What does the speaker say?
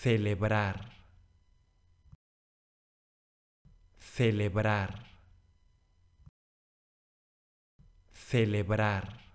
celebrar, celebrar, celebrar.